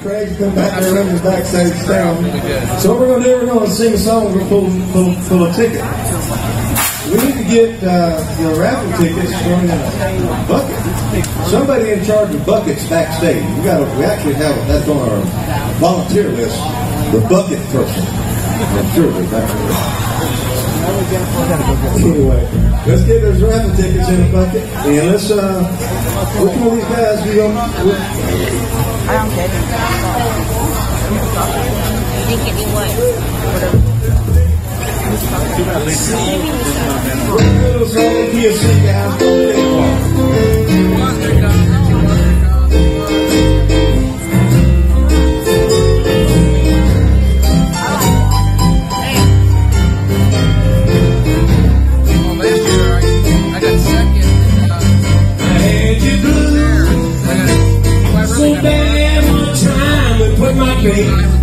Craig's back there backstage down. So what we're going to do, we're going to sing a song, we're going to pull, pull, pull a ticket. We need to get uh, the raffle tickets thrown in a bucket. Somebody in charge of buckets backstage. We got a, we actually have that That's on our volunteer list. The bucket person. I'm sure we're back there. Anyway, let's get those raffle tickets in the bucket, and let's uh, which one of these guys we gonna? I don't care. You can be what? Whatever. Little soul, a. way.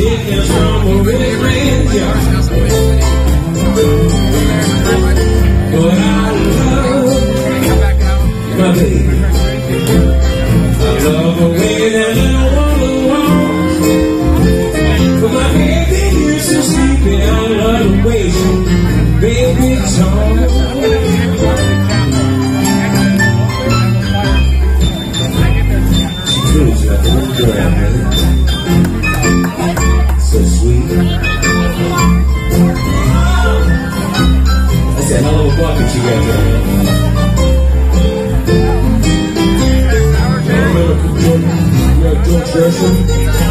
chickens from a red. But I love my baby. a bucket you got there. American drunk, drunk dressing.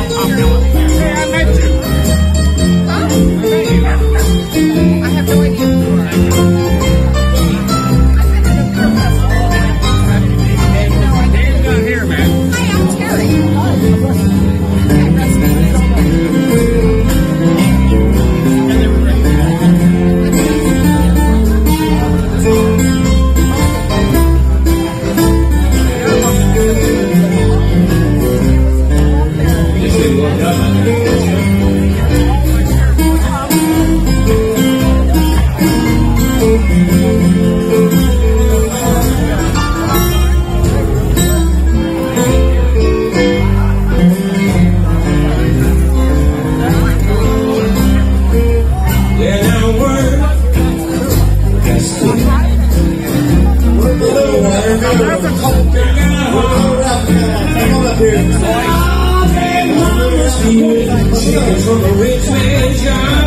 From a rich man's yard.